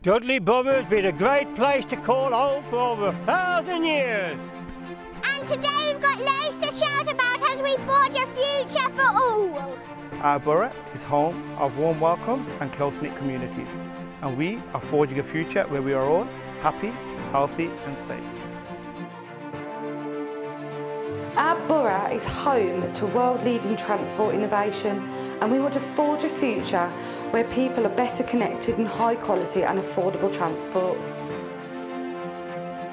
Dudley Borough's been a great place to call home for over a thousand years. And today we've got loads to shout about as we forge a future for all. Our borough is home of warm welcomes and close-knit communities. And we are forging a future where we are all happy, healthy and safe. Our borough is home to world-leading transport innovation and we want to forge a future where people are better connected in high quality and affordable transport.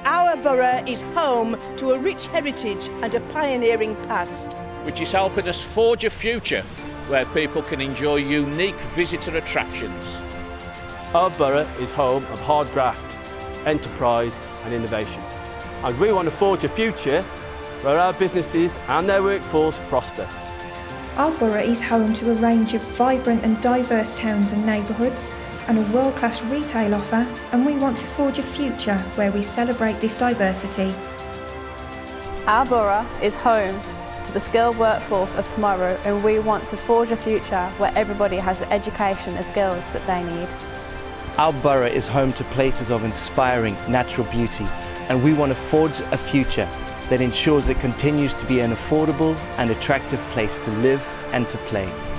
Our borough is home to a rich heritage and a pioneering past. Which is helping us forge a future where people can enjoy unique visitor attractions. Our borough is home of hard graft, enterprise and innovation. And we want to forge a future where our businesses and their workforce prosper. Our borough is home to a range of vibrant and diverse towns and neighbourhoods and a world-class retail offer and we want to forge a future where we celebrate this diversity. Our borough is home to the skilled workforce of tomorrow and we want to forge a future where everybody has the education and skills that they need. Our borough is home to places of inspiring natural beauty and we want to forge a future that ensures it continues to be an affordable and attractive place to live and to play.